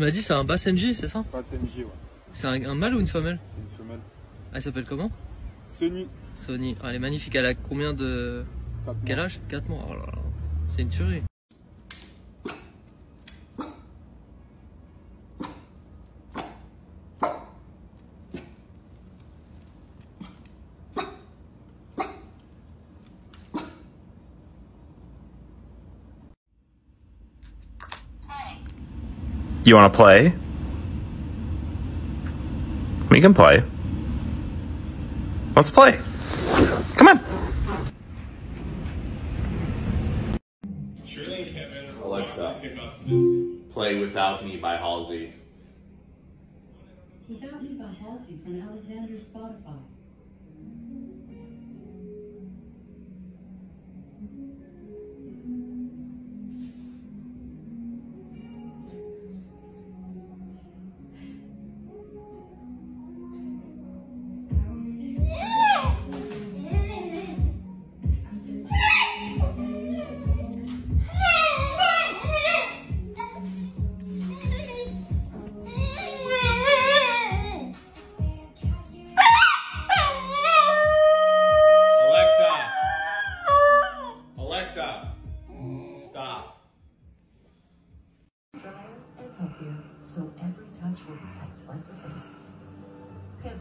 Tu m'as dit c'est un Basenji, c'est ça Pas SMJ, ouais. C'est un, un mâle ou une femelle C'est une femelle. Elle s'appelle comment Sony. Sony. Elle est magnifique, elle a combien de... Quel âge 4 mois. Oh là là. C'est une tuerie. You want to play? We can play. Let's play. Come on. Alexa, play Without Me by Halsey. Without Me by Halsey from Alexander's Spotify.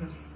Yes.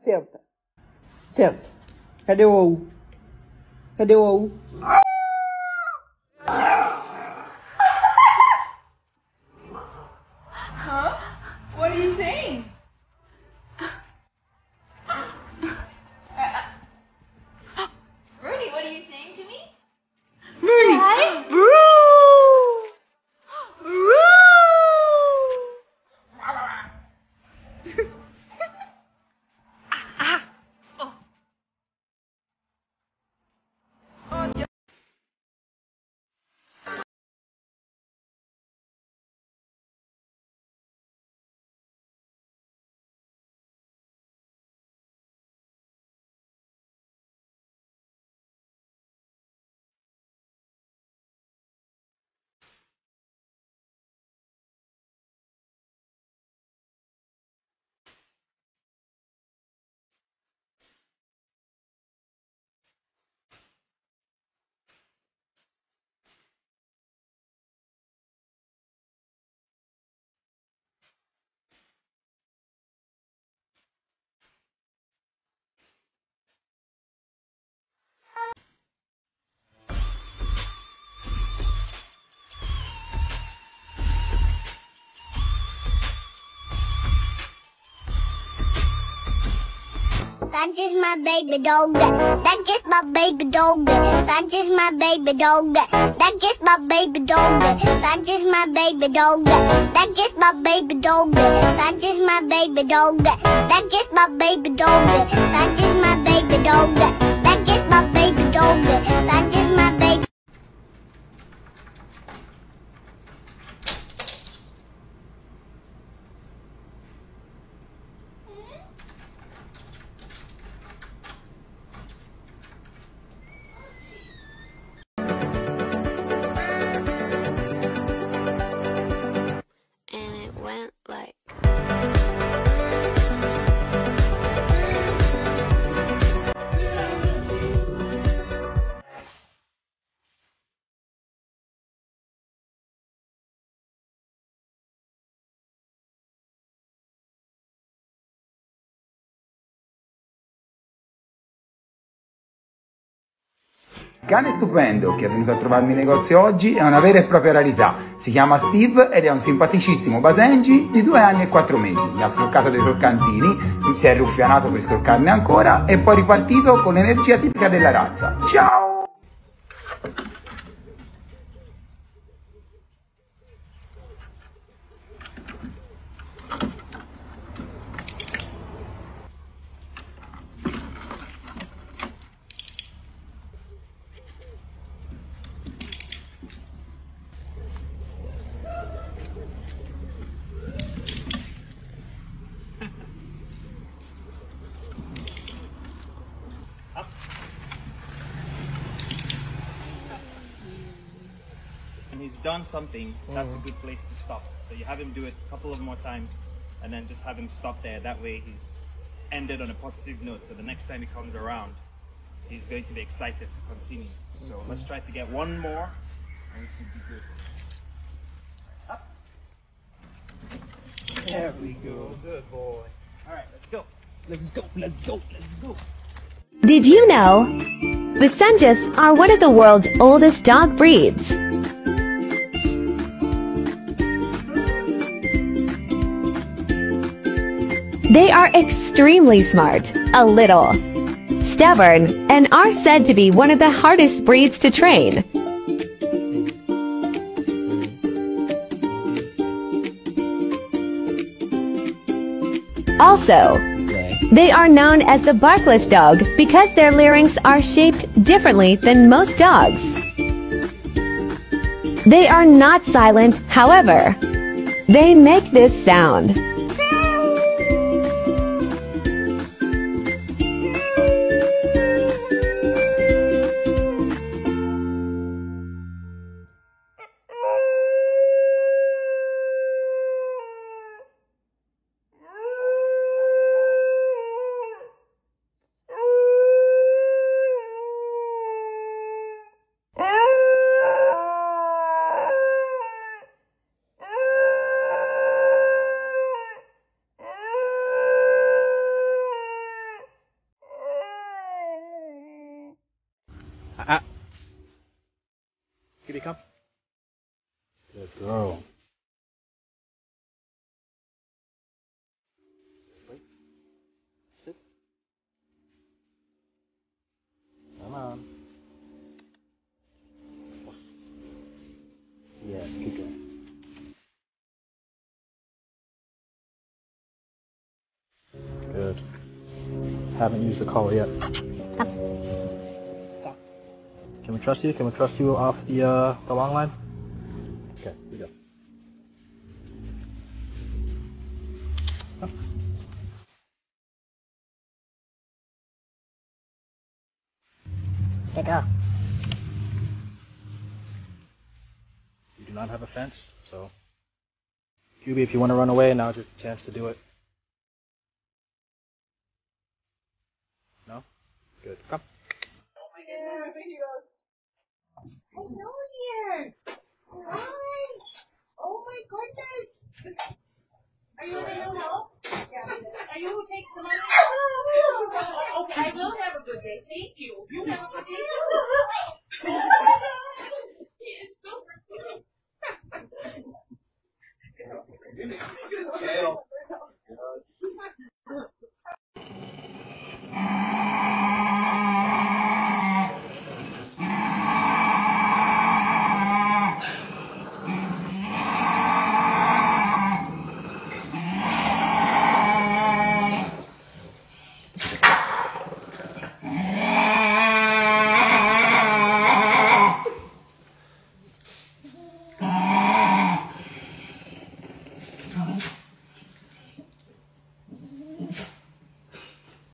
Senta. Senta. Cadê o ou? Cadê o ou? That's just my baby dog. That's just my baby dog. That's just my baby dog. That's just my baby dog. That's just my baby dog. That's just my baby dog. That's just my baby dog. That's just my baby dog. That's just my baby dog. That's just my baby dog. That's just my baby. Cane stupendo che è venuto a trovarmi in negozio oggi è una vera e propria rarità. Si chiama Steve ed è un simpaticissimo Basenji di due anni e quattro mesi. Mi ha scroccato dei croccantini, si è ruffianato per scroccarne ancora e poi ripartito con l'energia tipica della razza. Ciao! And he's done something, that's a mm. good place to stop. So you have him do it a couple of more times, and then just have him stop there. That way he's ended on a positive note. So the next time he comes around, he's going to be excited to continue. So mm-hmm. let's try to get one more, and we should be good. Up. There we go. Good boy. All right, let's go. Let's go. Let's go. Let's go. Did you know? Basenjis are one of the world's oldest dog breeds. They are extremely smart, a little stubborn, and are said to be one of the hardest breeds to train. Also, they are known as the barkless dog because their larynx are shaped differently than most dogs. They are not silent, however. They make this sound. They come. Good girl. Wait. Sit. Come on. Yes, keep going. Good. Haven't used the collar yet. Can we trust you? Can we trust you off the uh, the long line? Okay, here we go. Good girl. You do not have a fence, so QB, if you want to run away, now's your chance to do it. No? Good. Come.